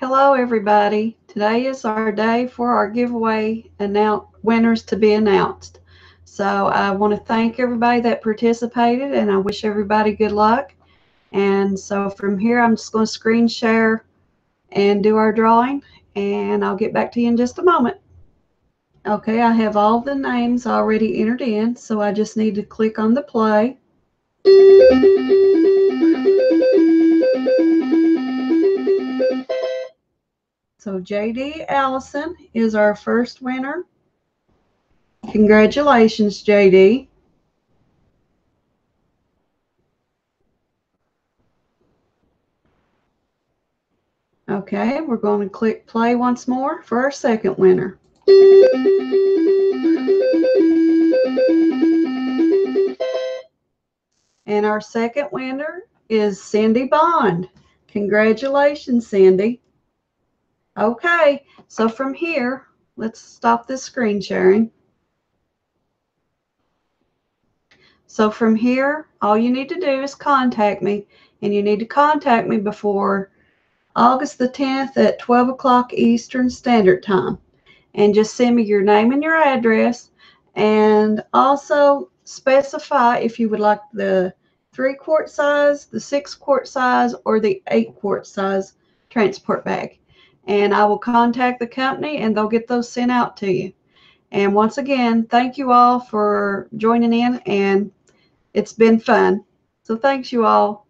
Hello, everybody. Today is our day for our giveaway announce winners to be announced. So I want to thank everybody that participated and I wish everybody good luck. And so from here, I'm just going to screen share and do our drawing and I'll get back to you in just a moment. Okay, I have all the names already entered in, so I just need to click on the play. So JD Allison is our first winner. Congratulations, JD. Okay, we're going to click play once more for our second winner. And our second winner is Cindy Bond. Congratulations, Cindy. Okay, so from here, let's stop this screen sharing. So from here, all you need to do is contact me, and you need to contact me before August the 10th at 12 o'clock Eastern Standard Time. And just send me your name and your address, and also specify if you would like the three quart size, the six quart size, or the eight quart size transport bag. And I will contact the company and they'll get those sent out to you. And once again, thank you all for joining in and it's been fun. So thanks you all.